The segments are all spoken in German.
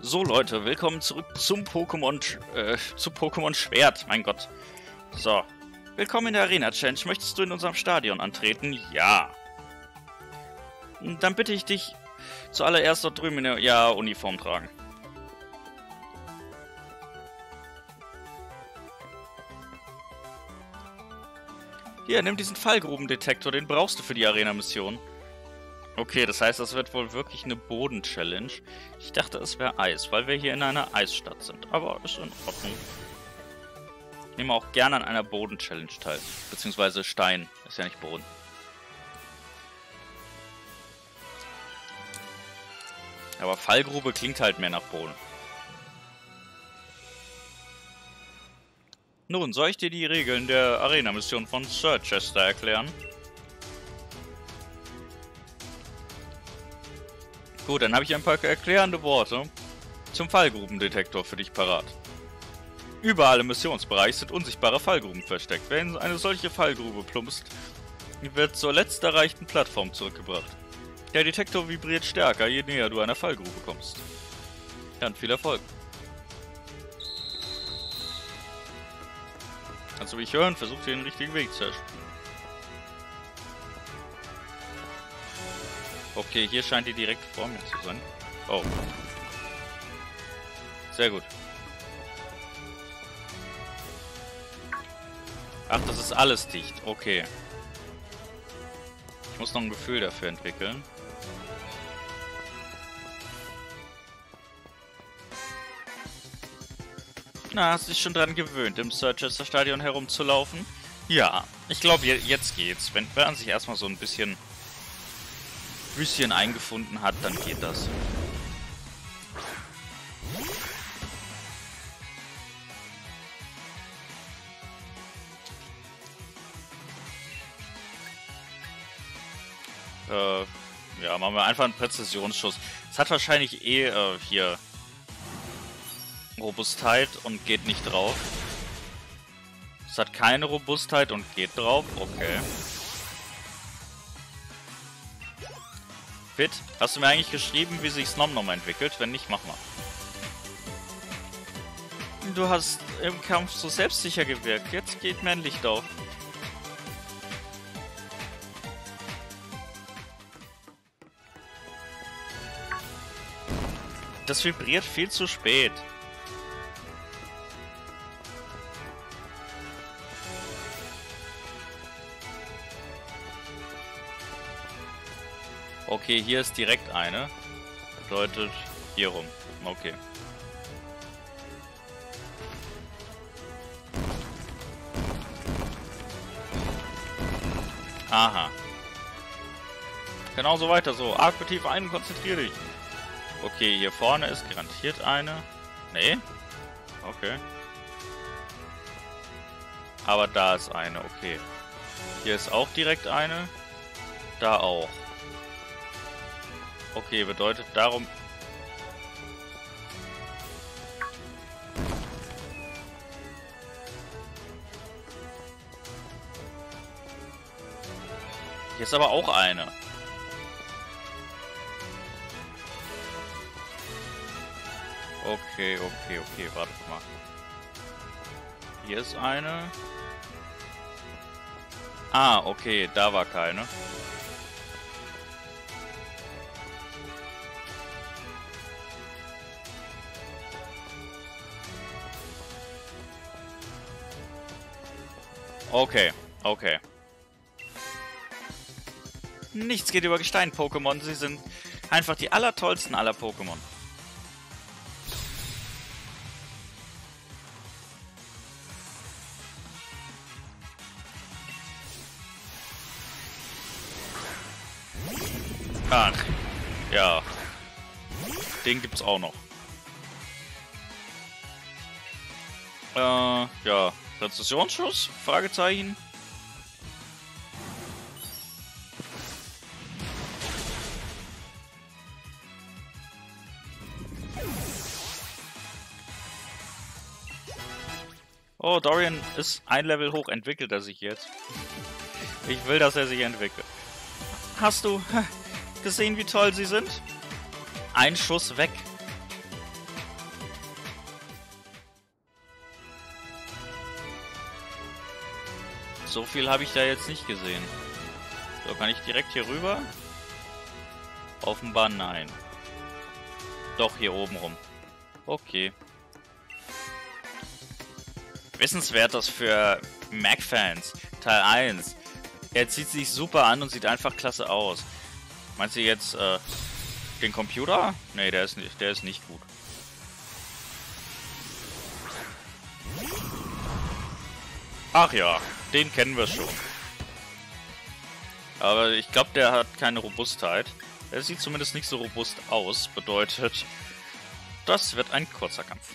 So Leute, willkommen zurück zum Pokémon äh, zu Pokémon Schwert, mein Gott. So, willkommen in der Arena Challenge. Möchtest du in unserem Stadion antreten? Ja. Dann bitte ich dich zuallererst dort drüben in der ja, Uniform tragen. Hier, nimm diesen Fallgrubendetektor, den brauchst du für die Arena-Mission. Okay, das heißt, das wird wohl wirklich eine Boden-Challenge. Ich dachte, es wäre Eis, weil wir hier in einer Eisstadt sind. Aber ist in Ordnung. Ich nehme auch gerne an einer Boden-Challenge teil. Beziehungsweise Stein. Ist ja nicht Boden. Aber Fallgrube klingt halt mehr nach Boden. Nun, soll ich dir die Regeln der Arena-Mission von Sir Chester erklären? Gut, dann habe ich ein paar erklärende Worte zum Fallgrubendetektor für dich parat. Überall im Missionsbereich sind unsichtbare Fallgruben versteckt. Wer in eine solche Fallgrube plumpst, wird zur letzt erreichten Plattform zurückgebracht. Der Detektor vibriert stärker, je näher du einer Fallgrube kommst. Dann viel Erfolg. Also wie ich hören, versucht ihr den richtigen Weg zu erspielen. Okay, hier scheint die direkt vor mir zu sein. Oh. Sehr gut. Ach, das ist alles dicht. Okay. Ich muss noch ein Gefühl dafür entwickeln. Na, hast du dich schon dran gewöhnt, im Surchester Stadion herumzulaufen? Ja, ich glaube, jetzt geht's. Wenn man sich erstmal so ein bisschen bisschen eingefunden hat, dann geht das. Äh, ja, machen wir einfach einen Präzisionsschuss. Es hat wahrscheinlich eh äh, hier Robustheit und geht nicht drauf. Es hat keine Robustheit und geht drauf. Okay. Fit, hast du mir eigentlich geschrieben, wie sich Snom nochmal entwickelt? Wenn nicht, mach mal. Du hast im Kampf so selbstsicher gewirkt. Jetzt geht mir ein Licht auf. Das vibriert viel zu spät. Okay, hier ist direkt eine. Bedeutet hier rum. Okay. Aha. Genauso weiter so. Atme tief ein und konzentriere dich. Okay, hier vorne ist garantiert eine. Nee. Okay. Aber da ist eine, okay. Hier ist auch direkt eine. Da auch. Okay, bedeutet darum... Hier ist aber auch eine. Okay, okay, okay, warte mal. Hier ist eine. Ah, okay, da war keine. Okay, okay. Nichts geht über Gestein-Pokémon. Sie sind einfach die allertollsten aller Pokémon. Ach, ja. Den gibt's auch noch. Äh, ja. Präzisionsschuss? Fragezeichen. Oh, Dorian ist ein Level hoch, entwickelt er sich jetzt. Ich will, dass er sich entwickelt. Hast du gesehen, wie toll sie sind? Ein Schuss weg. So viel habe ich da jetzt nicht gesehen. So, kann ich direkt hier rüber? Offenbar nein. Doch, hier oben rum. Okay. Wissenswert das für Mac-Fans. Teil 1. Er zieht sich super an und sieht einfach klasse aus. Meinst du jetzt äh, den Computer? Nee, der ist der ist nicht gut. Ach ja, den kennen wir schon. Aber ich glaube, der hat keine Robustheit. Er sieht zumindest nicht so robust aus. Bedeutet, das wird ein kurzer Kampf.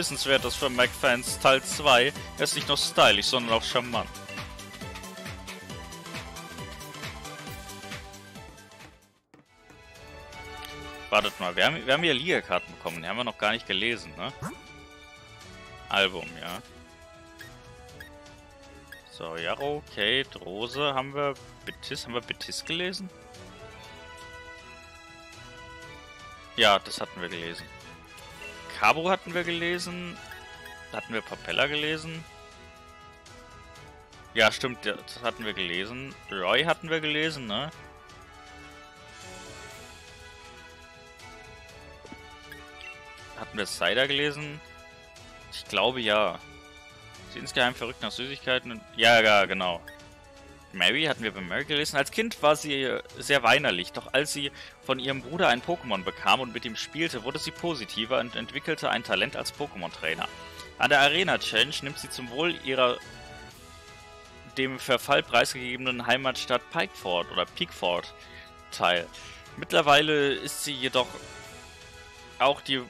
Wissenswert ist für Mac-Fans Teil 2. Er ist nicht nur stylisch, sondern auch charmant. Wartet mal, wir haben, wir haben hier Liga-Karten bekommen. Die haben wir noch gar nicht gelesen, ne? Album, ja. So, Yarrow, Kate, Rose haben wir. Betis, haben wir Betis gelesen? Ja, das hatten wir gelesen. Cabo hatten wir gelesen. Hatten wir Papella gelesen. Ja, stimmt, das hatten wir gelesen. Roy hatten wir gelesen, ne? Hatten wir Cider gelesen? Ich glaube ja. Sie insgeheim verrückt nach Süßigkeiten und... Ja, ja, genau. Mary hatten wir bei Mary gelesen. Als Kind war sie sehr weinerlich, doch als sie von ihrem Bruder ein Pokémon bekam und mit ihm spielte, wurde sie positiver und entwickelte ein Talent als Pokémon-Trainer. An der Arena Challenge nimmt sie zum Wohl ihrer dem Verfall preisgegebenen Heimatstadt Pikeford oder Peakford teil. Mittlerweile ist sie jedoch auch die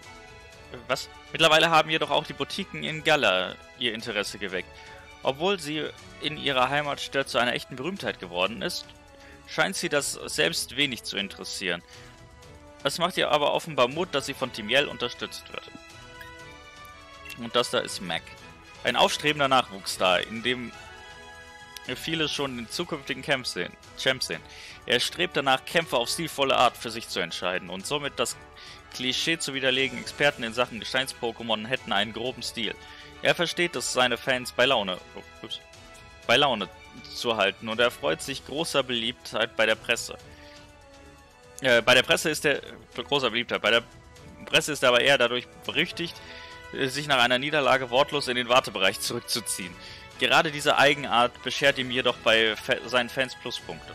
was? Mittlerweile haben jedoch auch die Boutiquen in Gala ihr Interesse geweckt. Obwohl sie in ihrer Heimatstadt zu einer echten Berühmtheit geworden ist, scheint sie das selbst wenig zu interessieren. Es macht ihr aber offenbar Mut, dass sie von Timiel unterstützt wird. Und das da ist Mac. Ein aufstrebender Nachwuchsstar, in dem viele schon den zukünftigen Champs sehen, Champs sehen. Er strebt danach, Kämpfe auf stilvolle Art für sich zu entscheiden und somit das Klischee zu widerlegen, Experten in Sachen Gesteins-Pokémon hätten einen groben Stil. Er versteht es, seine Fans bei Laune, ups, bei Laune zu halten und er freut sich großer Beliebtheit bei der Presse. Äh, bei der Presse ist er großer Beliebtheit. Bei der Presse ist er aber eher dadurch berüchtigt, äh, sich nach einer Niederlage wortlos in den Wartebereich zurückzuziehen. Gerade diese Eigenart beschert ihm jedoch bei Fa seinen Fans Pluspunkte.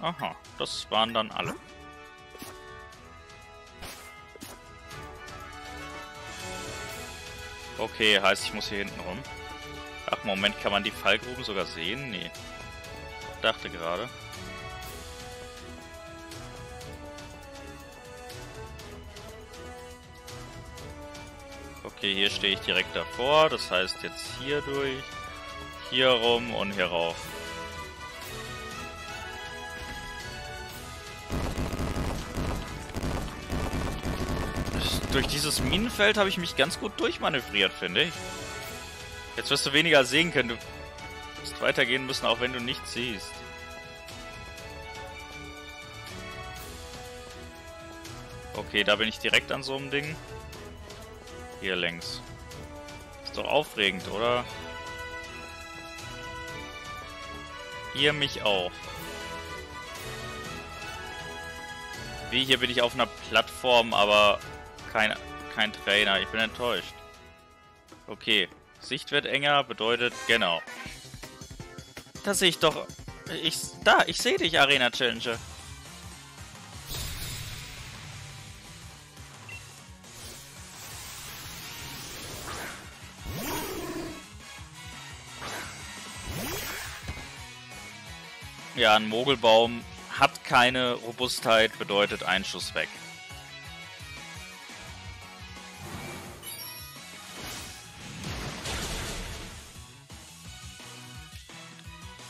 Aha, das waren dann alle. Okay, heißt ich muss hier hinten rum. Ach, Moment, kann man die Fallgruben sogar sehen? Nee. Dachte gerade. Okay, hier stehe ich direkt davor. Das heißt jetzt hier durch, hier rum und hier rauf. Durch dieses Minenfeld habe ich mich ganz gut durchmanövriert, finde ich. Jetzt wirst du weniger sehen können. Du wirst weitergehen müssen, auch wenn du nichts siehst. Okay, da bin ich direkt an so einem Ding. Hier längs. Ist doch aufregend, oder? Ihr mich auch. Wie, hier bin ich auf einer Plattform, aber kein, kein Trainer. Ich bin enttäuscht. Okay. Sicht wird enger, bedeutet, genau. Da sehe ich doch... Ich, da, ich sehe dich, Arena Challenger. Ja, ein Mogelbaum hat keine Robustheit, bedeutet Einschuss weg.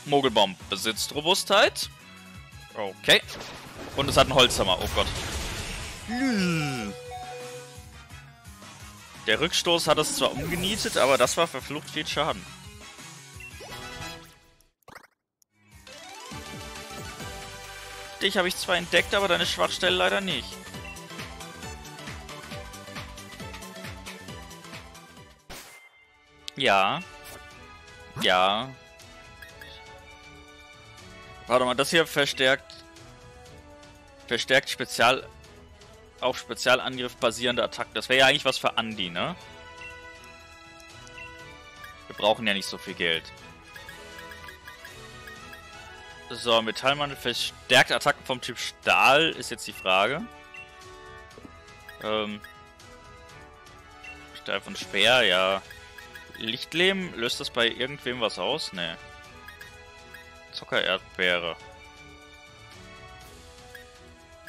Mogelbaum besitzt Robustheit. Okay. Und es hat einen Holzhammer. Oh Gott. Der Rückstoß hat es zwar umgenietet, aber das war verflucht viel Schaden. Dich habe ich zwar entdeckt, aber deine Schwachstelle leider nicht. Ja. Ja. Warte mal, das hier verstärkt... Verstärkt Spezial... Auf Spezialangriff basierende Attacken. Das wäre ja eigentlich was für Andi, ne? Wir brauchen ja nicht so viel Geld. So, Metallmantel verstärkt Attacken vom Typ Stahl ist jetzt die Frage. Ähm. Stahl von Speer, ja. Lichtleben, löst das bei irgendwem was aus? Ne. Zuckererdbeere.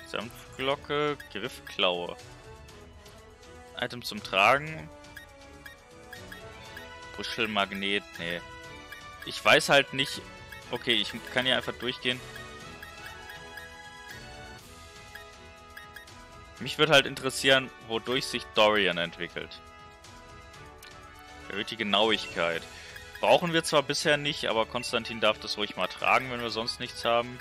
Senfglocke, Griffklaue. Item zum Tragen. Buschelmagnet, nee. Ich weiß halt nicht... Okay, ich kann hier einfach durchgehen. Mich würde halt interessieren, wodurch sich Dorian entwickelt. Erhöht die Genauigkeit. Brauchen wir zwar bisher nicht, aber Konstantin darf das ruhig mal tragen, wenn wir sonst nichts haben.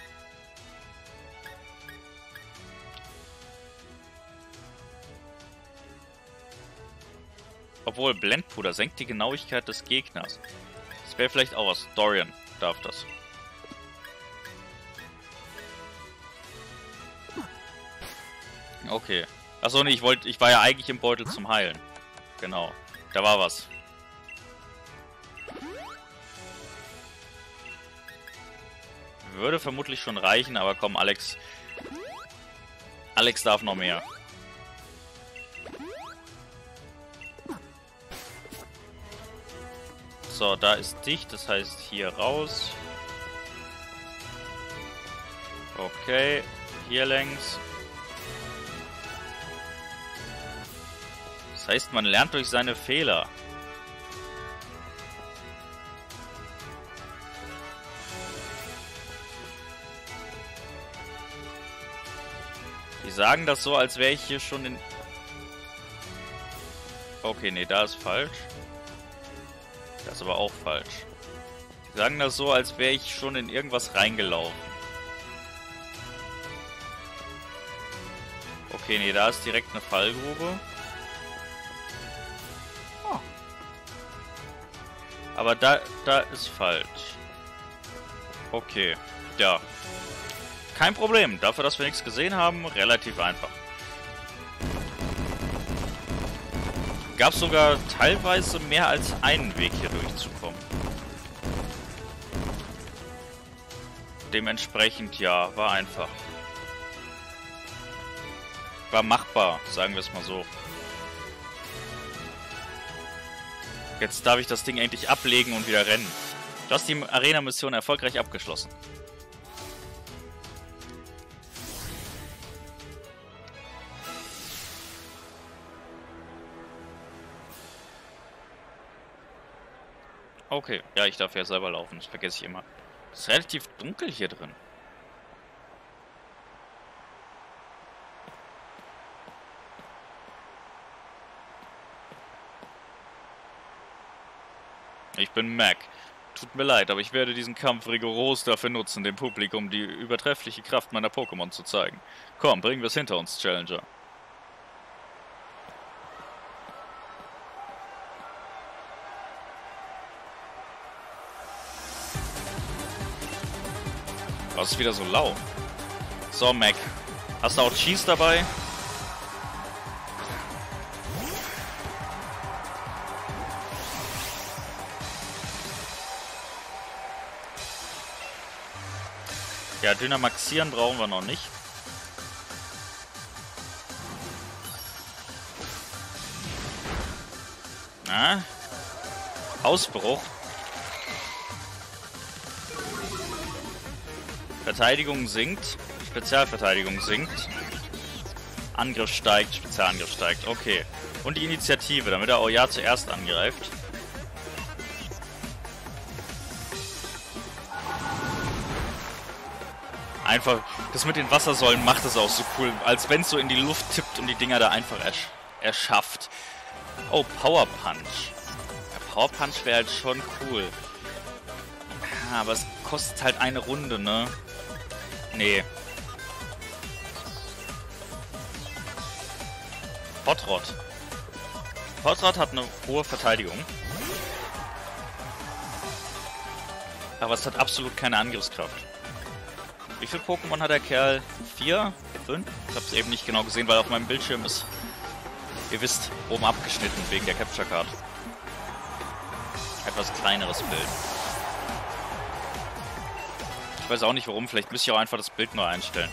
Obwohl, Blendpuder senkt die Genauigkeit des Gegners. Das wäre vielleicht auch was. Dorian darf das. Okay. Achso, nee, ich wollte, ich war ja eigentlich im Beutel zum Heilen. Genau. Da war was. Würde vermutlich schon reichen, aber komm, Alex. Alex darf noch mehr. So, da ist dicht, das heißt hier raus. Okay, hier längs. Das heißt, man lernt durch seine Fehler. Die sagen das so, als wäre ich hier schon in... Okay, nee, da ist falsch. Das ist aber auch falsch. Die sagen das so, als wäre ich schon in irgendwas reingelaufen. Okay, nee, da ist direkt eine Fallgrube. Oh. Aber da, da ist falsch. Okay, ja. Kein Problem. Dafür, dass wir nichts gesehen haben, relativ einfach. Gab sogar teilweise mehr als einen Weg hier durchzukommen. Dementsprechend ja, war einfach. War machbar, sagen wir es mal so. Jetzt darf ich das Ding endlich ablegen und wieder rennen. Du hast die Arena-Mission erfolgreich abgeschlossen. Okay, ja, ich darf ja selber laufen, das vergesse ich immer. Es ist relativ dunkel hier drin. Ich bin Mac. Tut mir leid, aber ich werde diesen Kampf rigoros dafür nutzen, dem Publikum die übertreffliche Kraft meiner Pokémon zu zeigen. Komm, bringen wir es hinter uns, Challenger. Was ist wieder so lau? So, Mac. Hast du auch Cheese dabei? Ja, Dynamaxieren brauchen wir noch nicht. Na? Ausbruch. Verteidigung sinkt. Spezialverteidigung sinkt. Angriff steigt, Spezialangriff steigt. Okay. Und die Initiative, damit er ja zuerst angreift. Einfach, das mit den Wassersäulen macht es auch so cool. Als wenn es so in die Luft tippt und die Dinger da einfach ersch erschafft. Oh, Power Punch. Ja, Power Punch wäre halt schon cool. Aber es kostet halt eine Runde, ne? Nee. Hotrod. Hotrod hat eine hohe Verteidigung. Aber es hat absolut keine Angriffskraft. Wie viele Pokémon hat der Kerl? Vier? Fünf? Ich hab's eben nicht genau gesehen, weil auf meinem Bildschirm ist, ihr wisst, oben abgeschnitten wegen der Capture Card. Etwas kleineres Bild. Ich weiß auch nicht warum, vielleicht müsste ich auch einfach das Bild neu einstellen.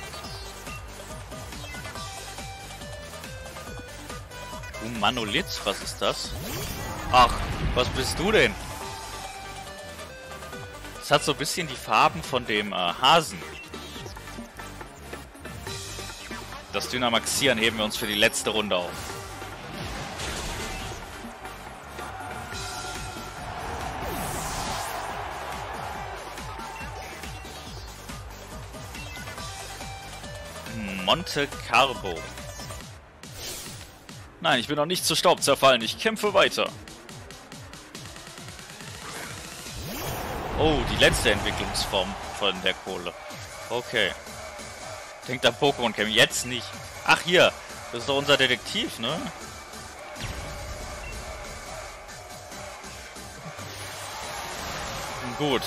Uh, Manolith, was ist das? Ach, was bist du denn? Es hat so ein bisschen die Farben von dem äh, Hasen. Das Dynamaxieren heben wir uns für die letzte Runde auf. Monte Carbo. Nein, ich bin noch nicht zu Staub zerfallen. Ich kämpfe weiter. Oh, die letzte Entwicklungsform von der Kohle. Okay. Denkt an Pokémon Camp. Jetzt nicht. Ach, hier. Das ist doch unser Detektiv, ne? Gut.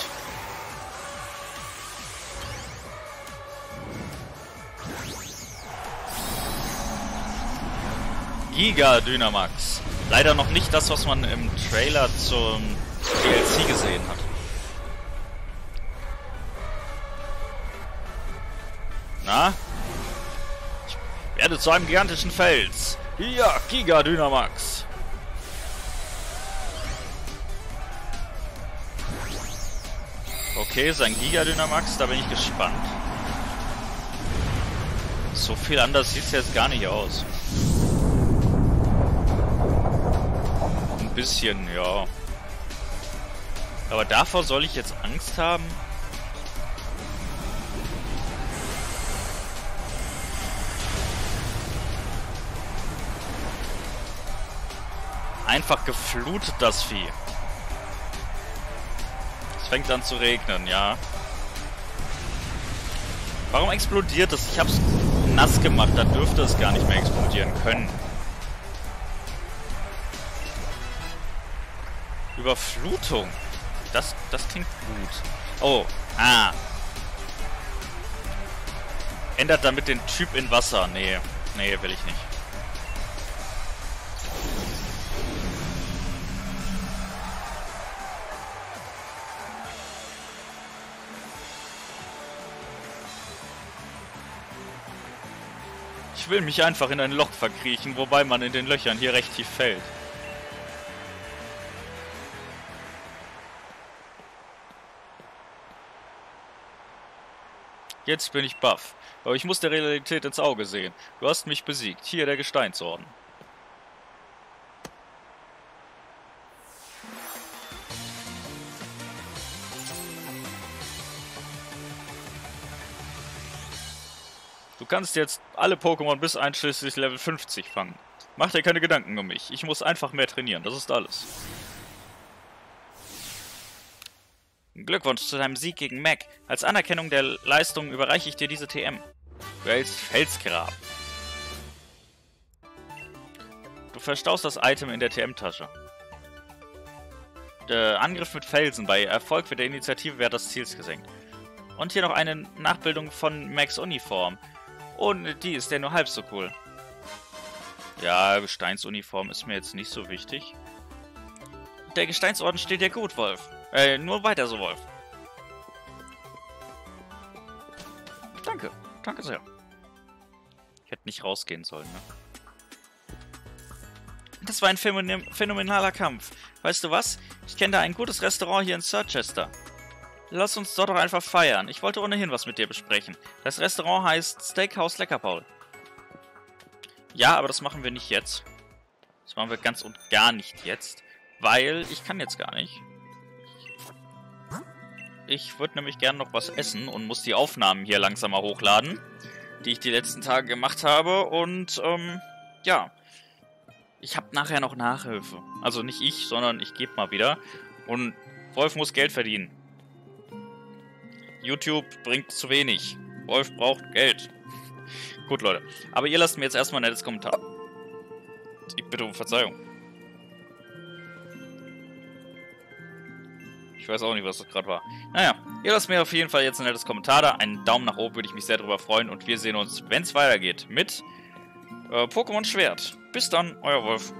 Giga Dynamax. Leider noch nicht das, was man im Trailer zum DLC gesehen hat. Na? Ich werde zu einem gigantischen Fels. Ja, Giga Dynamax. Okay, sein Giga Dynamax, da bin ich gespannt. So viel anders sieht es jetzt gar nicht aus. Bisschen, ja. Aber davor soll ich jetzt Angst haben? Einfach geflutet, das Vieh. Es fängt an zu regnen, ja. Warum explodiert es? Ich hab's nass gemacht, da dürfte es gar nicht mehr explodieren können. Überflutung. Das, das klingt gut. Oh, ah. Ändert damit den Typ in Wasser. Nee, nee, will ich nicht. Ich will mich einfach in ein Loch verkriechen, wobei man in den Löchern hier recht tief fällt. Jetzt bin ich baff. Aber ich muss der Realität ins Auge sehen. Du hast mich besiegt. Hier der Gesteinsorden. Du kannst jetzt alle Pokémon bis einschließlich Level 50 fangen. Mach dir keine Gedanken um mich. Ich muss einfach mehr trainieren. Das ist alles. Glückwunsch zu deinem Sieg gegen Mac. Als Anerkennung der Leistung überreiche ich dir diese TM. Hältst Felsgrab. Du verstaust das Item in der TM-Tasche. Der Angriff mit Felsen. Bei Erfolg wird der Initiative Wert des Ziels gesenkt. Und hier noch eine Nachbildung von Macs Uniform. Und die ist ja nur halb so cool. Ja, Gesteinsuniform ist mir jetzt nicht so wichtig. Der Gesteinsorden steht dir gut, Wolf. Äh, nur weiter so, Wolf. Danke. Danke sehr. Ich hätte nicht rausgehen sollen, ne? Das war ein phänomenaler Kampf. Weißt du was? Ich kenne da ein gutes Restaurant hier in Surchester. Lass uns dort doch einfach feiern. Ich wollte ohnehin was mit dir besprechen. Das Restaurant heißt Steakhouse Leckerpaul. Ja, aber das machen wir nicht jetzt. Das machen wir ganz und gar nicht jetzt. Weil ich kann jetzt gar nicht. Ich würde nämlich gerne noch was essen und muss die Aufnahmen hier langsam mal hochladen, die ich die letzten Tage gemacht habe. Und, ähm, ja. Ich habe nachher noch Nachhilfe. Also nicht ich, sondern ich gebe mal wieder. Und Wolf muss Geld verdienen. YouTube bringt zu wenig. Wolf braucht Geld. Gut, Leute. Aber ihr lasst mir jetzt erstmal ein nettes Kommentar. Ich bitte um Verzeihung. Weiß auch nicht, was das gerade war. Naja, ihr lasst mir auf jeden Fall jetzt ein nettes Kommentar da. Einen Daumen nach oben würde ich mich sehr darüber freuen. Und wir sehen uns, wenn es weitergeht, mit äh, Pokémon Schwert. Bis dann, euer Wolf.